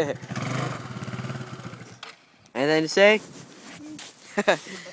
Anything to say?